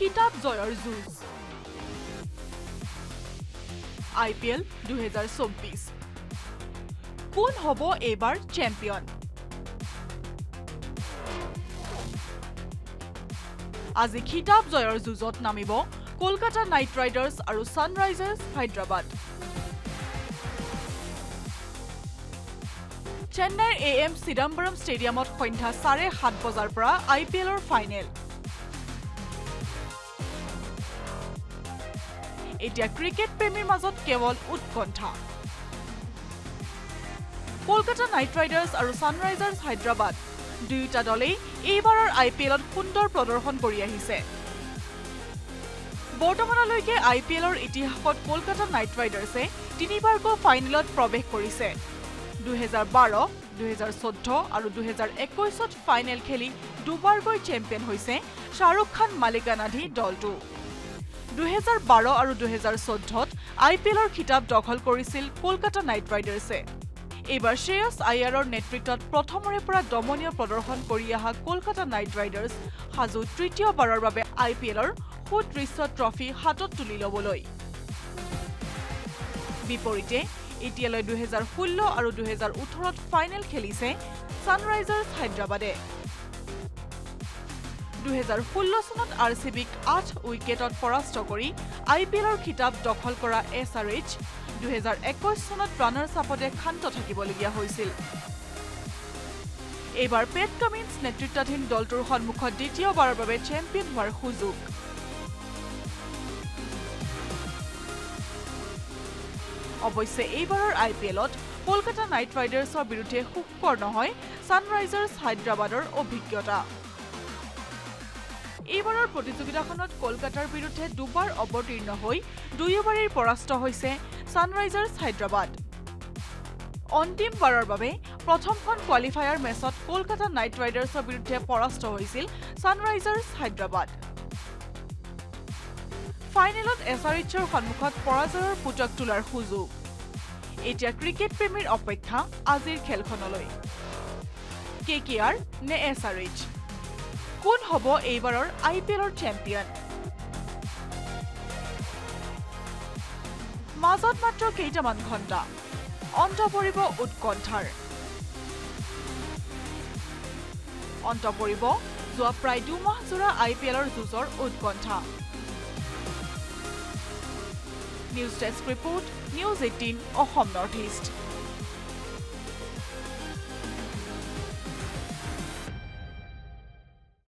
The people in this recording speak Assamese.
খিতাপ জয়ৰ যুঁজ। আই পি এল দুহেজাৰ চৌব্বিছ। কোন হ'ব এইবাৰ চেম্পিয়ন? আজি খিতাপ জয়ৰ যুঁজত নামিব কলকাতা নাইট ৰাইডাৰ্ছ আৰু ছানৰাইজাৰ্ছ হায়দৰাবাদ। চেন্নাইৰ এ এম চিদাম্বৰম ষ্টেডিয়ামত সন্ধ্যা চাৰে সাত বজাৰ পৰা আই পি এলৰ ফাইনেল। এতিয়া ক্ৰিকেট প্ৰেমীৰ মাজত কেৱল উৎকণ্ঠা। কলকাতা নাইট ৰাইডাৰ্ছ আৰু ছানৰাইজাৰ্ছ হায়দৰাবাদ দুয়োটা দলেই এইবাৰৰ আই পি এলত সুন্দৰ প্ৰদৰ্শন কৰি আহিছে। বৰ্তমানলৈকে আই পি এলৰ ইতিহাসত কলকাতা নাইট ৰাইডাৰ্ছে তিনিবাৰকৈ ফাইনেলত প্ৰৱেশ কৰিছে। দুহেজাৰ বাৰ দুহেজাৰ চৈধ্য আৰু দুহেজাৰ একৈছত ফাইনেল খেলি দুবাৰকৈ চেম্পিয়ন হৈছে শ্বাহৰুখ খান মালিকানাধী দলটো। দুহেজাৰ বাৰ আৰু দুহেজাৰ চৈধ্যত আই পি এলৰ খিতাপ দখল কৰিছিল কলকাতা নাইট ৰাইডাৰ্ছে। এইবাৰ শ্ৰেয়স আয়াৰৰ নেতৃত্বত প্ৰথমৰে পৰা দমনীয় প্ৰদৰ্শন কৰি অহা কলকাতা নাইট ৰাইডাৰ্ছ সাজু তৃতীয়বাৰৰ বাবে আই পি এলৰ সুদৃশ্য ট্ৰফি হাতত তুলি ল'বলৈ। বিপৰীতে এতিয়ালৈ দুহেজাৰ ষোল্ল আৰু দুহেজাৰ ওঠৰত ফাইনেল খেলিছে ছানৰাইজাৰ্ছ হায়দৰাবাদে। দুহেজাৰ ষোল্ল চনত আৰ চি বিক আঠ উইকেটত পৰাস্ত কৰি আই পি এলৰ খিতাপ দখল কৰা এছ আৰ এইচ দুহেজাৰ একৈছ চনত ৰানাৰ্ছ আপতে ক্ষান্ত থাকিবলগীয়া হৈছিল। এইবাৰ পেট কামিন্স নেতৃত্বাধীন দলটোৰ সন্মুখত দ্বিতীয়বাৰৰ বাবে চেম্পিয়ন হোৱাৰ সুযোগ। অৱশ্যে এইবাৰৰ আই পি এলত কলকাতা নাইট ৰাইডাৰ্ছৰ বিৰুদ্ধে সুখকৰ নহয় ছানৰাইজাৰ্ছ হায়দৰাবাদৰ অভিজ্ঞতা। এইবাৰৰ প্ৰতিযোগিতাখনত কলকাতাৰ বিৰুদ্ধে দুবাৰ অৱতীৰ্ণ হৈ দুয়োবাৰেই পৰাস্ত হৈছে ছানৰাইজাৰ্ছ হায়দৰাবাদ। অন্তিমবাৰৰ বাবে প্ৰথমখন কোৱালিফায়াৰ মেচত কলকাতা নাইট ৰাইডাৰ্ছৰ বিৰুদ্ধে পৰাস্ত হৈছিল ছানৰাইজাৰ্ছ হায়দৰাবাদ। ফাইনেলত এছ আৰ এইচৰ সন্মুখত পৰাজয়ৰ পুতক তোলাৰ সুযোগ। এতিয়া ক্ৰিকেট প্ৰেমীৰ অপেক্ষা আজিৰ খেলখনলৈ। কে কে আৰ নে এছ আৰ এইচ কোন হ'ব এইবাৰৰ আই পি এলৰ চেম্পিয়ন? মাজত মাত্ৰ কেইটামান ঘণ্টা। অন্ত পৰিব উৎকণ্ঠাৰ। অন্ত পৰিব যোৱা প্ৰায় দুমাহজোৰা আই পি এলৰ যুঁজৰ উৎকণ্ঠা। News desk report news eighteen Assam north east.